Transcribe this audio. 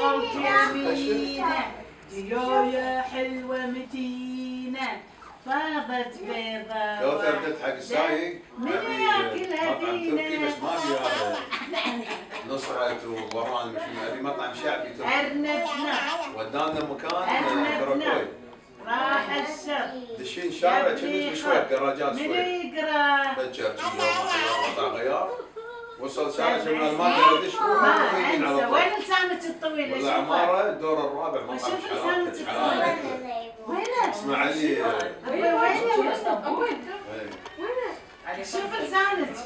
خوت يمينه جيوية حلوة متينة. فاضت بيضة كوثر تضحك السايق من ياكلها فينا؟ تركي بس ما في هذا نصرت وبران مش هذه مطعم شعبي تركي. أرنبنا. ودانا مكان كراكوي راح الشر دشين شارع كنا بشوية جراجات من شوي. يقرأ. بكر كذا قطع غيار. وصل ساعة من الماء يدش لسانك الطويل أشوفه. والعمارة الدور الرابع مطعم وشوف شحالات لسانك شحالات وينه؟ إسماعيلية. أبوي وينه؟ إيه. شوف لسانك ما